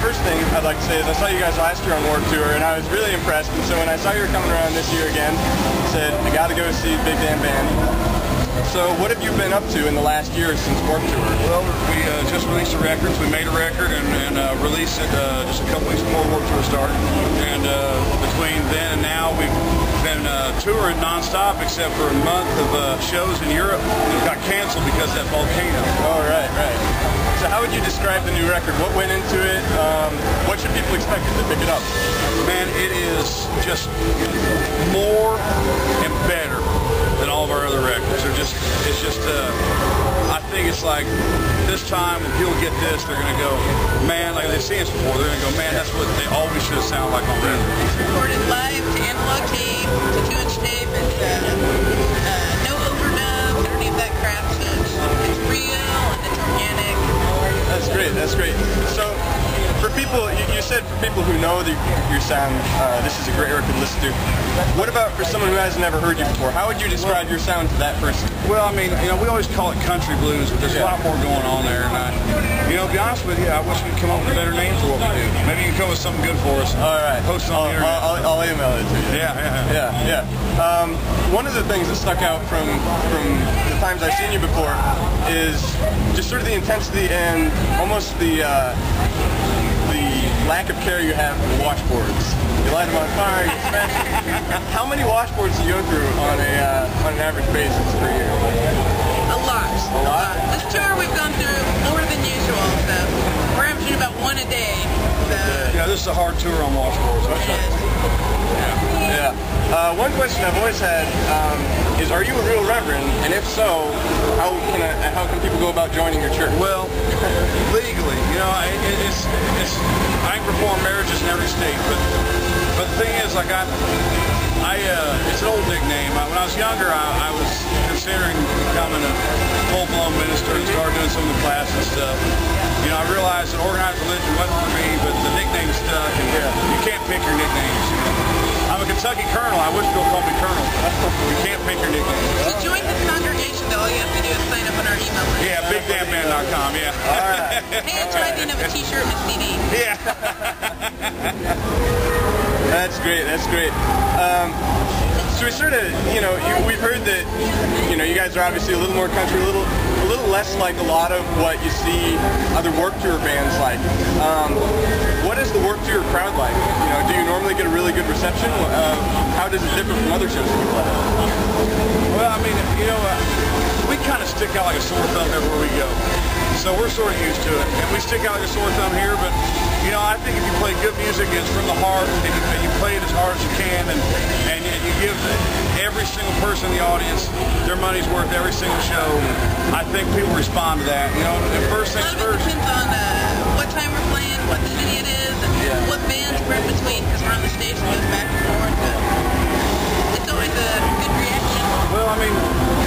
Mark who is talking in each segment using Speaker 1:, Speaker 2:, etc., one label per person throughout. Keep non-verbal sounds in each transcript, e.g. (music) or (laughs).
Speaker 1: first thing I'd like to say is I saw you guys last year on Warped Tour, and I was really impressed. And so when I saw you were coming around this year again, I said, I got to go see Big Damn Band. So what have you been up to in the last year since Warped Tour?
Speaker 2: Well, we uh, just released a record. We made a record and, and uh, released it uh, just a couple weeks before Warped Tour started. And uh, between then and now, we've been uh, touring nonstop except for a month of uh, shows in Europe. It got canceled because of that volcano.
Speaker 1: Oh, right, right. So how would you describe the new record? What went into it? Um, what should people expect to pick it up?
Speaker 2: Man, it is just more and better than all of our other records. They're just, it's just, uh, I think it's like this time when people get this, they're going to go, man, like they've seen us before, they're going to go, man, that's what they always should have sounded like on record.
Speaker 1: Who know the, your sound, uh, this is a great record to listen to. What about for someone who has never heard you before? How would you describe your sound to that person?
Speaker 2: Well, I mean, you know, we always call it country blues, but there's a lot more going on there. And I, you know, to be honest with you, I wish we'd come up with a better name for what we do. Maybe you can come up with something good for us.
Speaker 1: All right.
Speaker 2: Post it on
Speaker 1: I'll,
Speaker 2: the internet.
Speaker 1: I'll, I'll email it to you.
Speaker 2: Yeah, yeah, yeah.
Speaker 1: Yeah, yeah. Um, one of the things that stuck out from from the times I've seen you before is just sort of the intensity and almost the uh, the lack of care you have for the washboards. You light them on fire, you smash them. (laughs) How many washboards do you go through on a uh, on an average basis per year?
Speaker 3: A lot.
Speaker 1: A lot?
Speaker 3: This tour we've gone through more than usual, so we're averaging about one a day. So
Speaker 2: Yeah, this is a hard tour on washboards.
Speaker 3: it is.
Speaker 1: Yeah. Uh, one question I've always had um, is, are you a real reverend? And if so, how can I, how can people go about joining your church?
Speaker 2: Well, I, when I was younger, I, I was considering becoming a full-blown minister and started doing some of the classes and stuff. You know, I realized that organized religion wasn't for me, but the nickname stuck, and yeah, you can't pick your nicknames. You know? I'm a Kentucky Colonel. I wish people called me Colonel. You can't pick your nickname.
Speaker 3: To join this congregation, though, all you have to do is sign up on our email list.
Speaker 2: Yeah, bigdamnband.com. Yeah.
Speaker 1: All right.
Speaker 3: Hey, it's right at the end of a t-shirt and a CD.
Speaker 2: Yeah. (laughs)
Speaker 1: That's great. That's great. Um, so we sort of, you know, we've heard that, you know, you guys are obviously a little more country, a little, a little less like a lot of what you see other Warped Tour bands like. Um, what is the Warped Tour crowd like? You know, do you normally get a really good reception? Uh, how does it differ from other shows that you play?
Speaker 2: Well, I mean, you know, uh, we kind of stick out like a sore thumb everywhere we go. So we're sort of used to it. And we stick out like a sore thumb here, but, you know, I think if you play good music, it's from the heart, and you, you play it as hard as you can, and, and you- you give every single person in the audience their money's worth every single show. I think people respond to that. You know, and first things
Speaker 3: it
Speaker 2: first.
Speaker 3: depends on uh, what time we're playing, what city it is, and
Speaker 1: Yeah.
Speaker 3: what bands we're in between, because we're on the stage and goes back and forth. But it's always a good reaction.
Speaker 2: Well, I mean,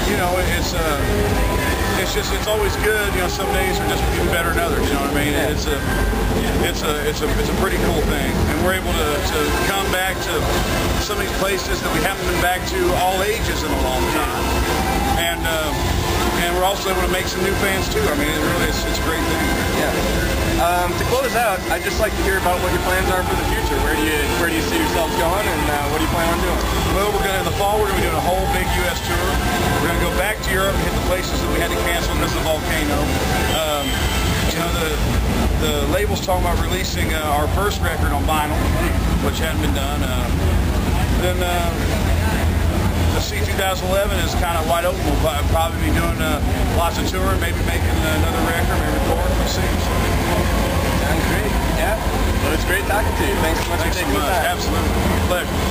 Speaker 2: you know, it's uh, it's just it's always good. You know, some days are just even better than others. You know what I mean? It's a it's a it's a it's a pretty cool thing, and we're able to, to come back to some of these places that we haven't been back to all ages in a long time, and uh, and we're also able to make some new fans too. I mean, it really is it's a great thing.
Speaker 1: Yeah. Um, to close out, I'd just like to hear about what your plans are for the future. Where do you where do you see yourselves going, and uh, what do you plan on doing?
Speaker 2: Well, we're going to, in the fall, we're going to be doing a whole big U.S. tour. We're going to go back to Europe and hit the places that we had to cancel because of the volcano. Um, you know, the, the label's talking about releasing uh, our first record on vinyl, which hadn't been done. Uh, then uh, the C2011 is kind of wide open. We'll probably be doing uh, lots of touring, maybe making another record, maybe recording, we'll see. So,
Speaker 1: Sounds great. Yeah. Well, it's great talking to you. Thanks so much
Speaker 2: thanks
Speaker 1: for
Speaker 2: so
Speaker 1: taking the time.
Speaker 2: Absolutely. Pleasure.